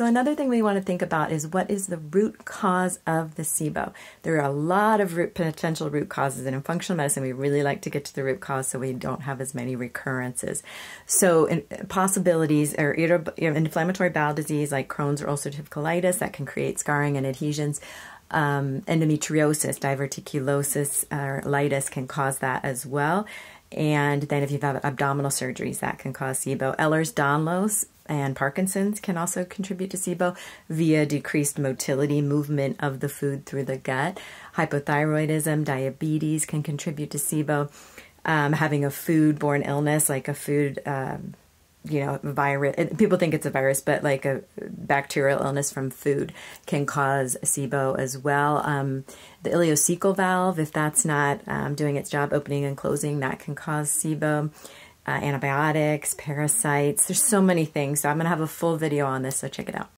So another thing we want to think about is what is the root cause of the SIBO? There are a lot of root, potential root causes, and in functional medicine, we really like to get to the root cause so we don't have as many recurrences. So in, possibilities are inflammatory bowel disease like Crohn's or ulcerative colitis that can create scarring and adhesions. Um, endometriosis, diverticulosis, or litis can cause that as well. And then if you've had abdominal surgeries, that can cause SIBO. Ehlers-Danlos and Parkinson's can also contribute to SIBO via decreased motility, movement of the food through the gut. Hypothyroidism, diabetes can contribute to SIBO. Um, having a food-borne illness like a food um, you know, virus. People think it's a virus, but like a bacterial illness from food can cause SIBO as well. Um, the ileocecal valve, if that's not um, doing its job opening and closing, that can cause SIBO. Uh, antibiotics, parasites, there's so many things. So I'm going to have a full video on this, so check it out.